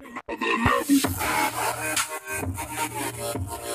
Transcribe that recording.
Another level.